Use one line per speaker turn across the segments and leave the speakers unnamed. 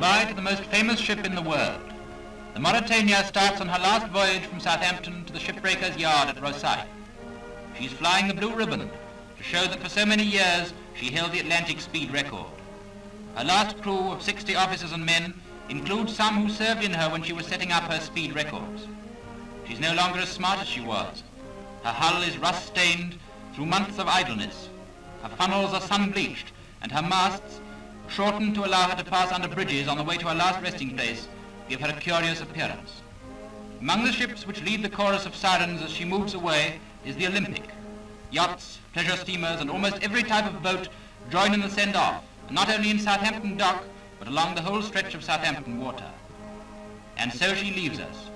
Goodbye to the most famous ship in the world. The Mauretania starts on her last voyage from Southampton to the shipbreaker's yard at Rosyth. She's flying the blue ribbon to show that for so many years she held the Atlantic speed record. Her last crew of 60 officers and men includes some who served in her when she was setting up her speed records. She's no longer as smart as she was. Her hull is rust-stained through months of idleness. Her funnels are sun-bleached, and her masts, shortened to allow her to pass under bridges on the way to her last resting place, give her a curious appearance. Among the ships which lead the chorus of sirens as she moves away is the Olympic. Yachts, pleasure steamers, and almost every type of boat join in the send-off, not only in Southampton dock, but along the whole stretch of Southampton water. And so she leaves us,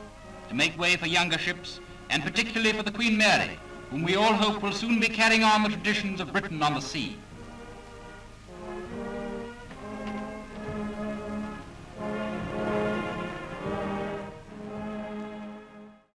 to make way for younger ships, and particularly for the Queen Mary, whom we all hope will soon be carrying on the traditions of Britain on the sea.